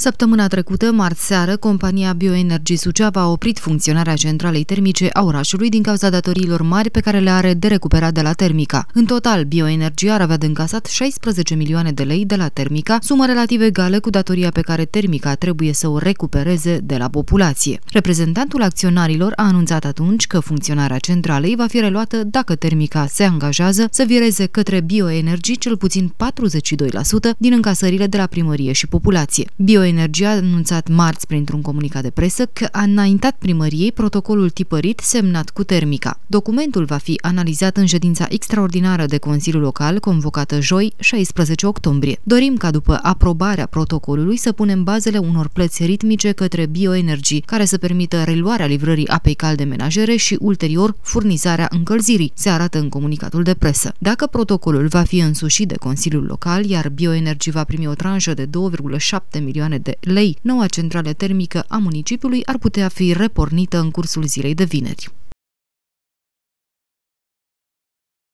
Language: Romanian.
Săptămâna trecută, marți seară, compania Bioenergy Suceava a oprit funcționarea centralei termice a orașului din cauza datoriilor mari pe care le are de recuperat de la Termica. În total, Bioenergy ar avea de încasat 16 milioane de lei de la Termica, sumă relativ egală cu datoria pe care Termica trebuie să o recupereze de la populație. Reprezentantul acționarilor a anunțat atunci că funcționarea centralei va fi reluată dacă Termica se angajează să vireze către Bioenergy cel puțin 42% din încasările de la primărie și populație. Bio Bioenergie a anunțat marți printr-un comunicat de presă că a înaintat primăriei protocolul tipărit semnat cu termica. Documentul va fi analizat în ședința extraordinară de Consiliul Local convocată joi, 16 octombrie. Dorim ca după aprobarea protocolului să punem bazele unor plăți ritmice către bioenergii, care să permită reluarea livrării apei calde menajere și ulterior furnizarea încălzirii, se arată în comunicatul de presă. Dacă protocolul va fi însușit de Consiliul Local, iar bioenergie va primi o tranșă de 2,7 milioane de lei, noua centrală termică a municipiului ar putea fi repornită în cursul zilei de vineri.